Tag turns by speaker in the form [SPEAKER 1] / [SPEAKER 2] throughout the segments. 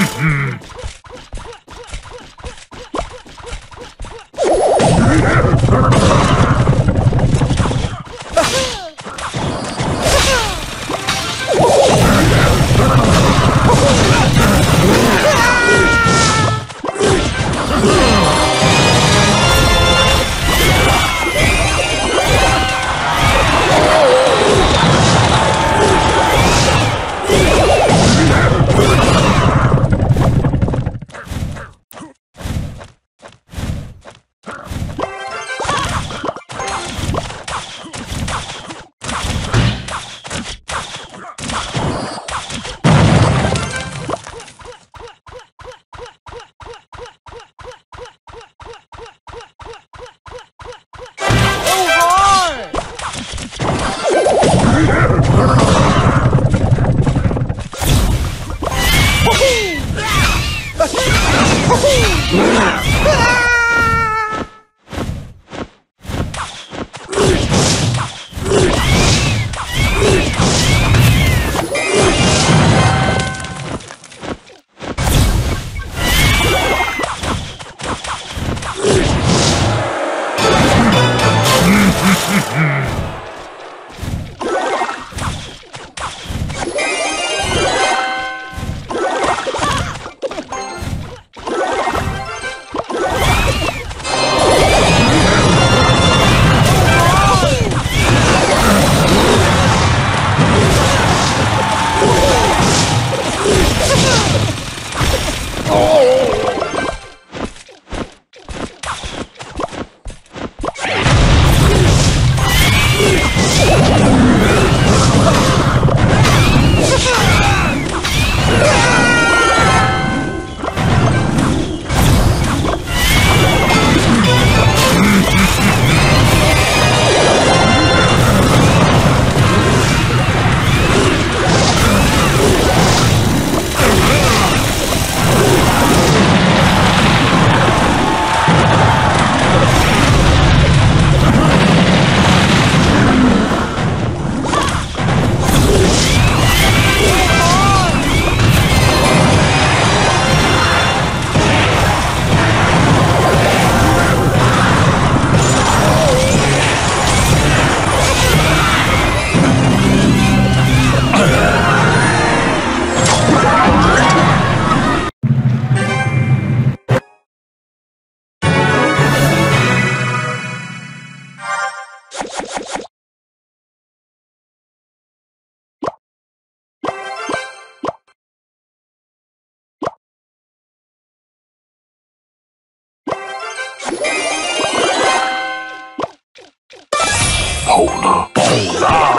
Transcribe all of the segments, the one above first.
[SPEAKER 1] Mm-hmm. Hold up. Hold up.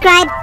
[SPEAKER 1] subscribe